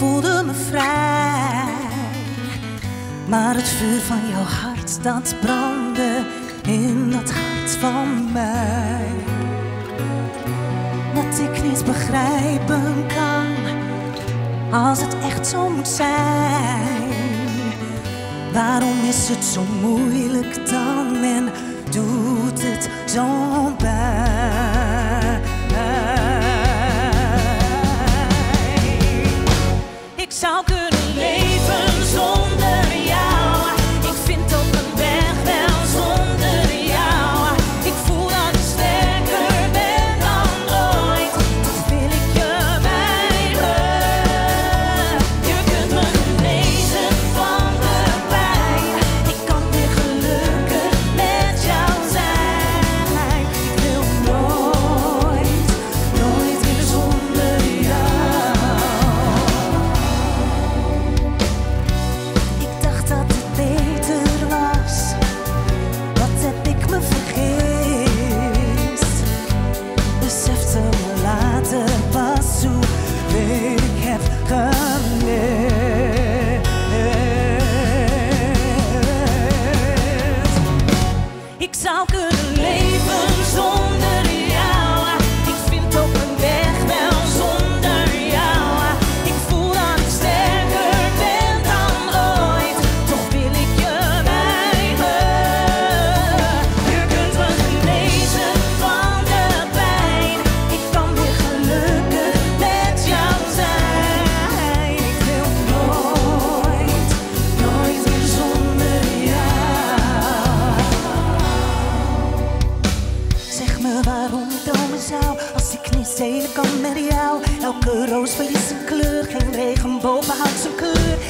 voelde me vrij. Maar het vuur van jouw hart, dat brandde in dat hart van mij. dat ik niet begrijpen kan, als het echt zo moet zijn. Waarom is het zo moeilijk dan en doet het zo'n pijn? zou kunnen leven zonder. geen stenen kan met jou. Elke roos verliest zijn kleur, geen regenboog behoudt zijn kleur.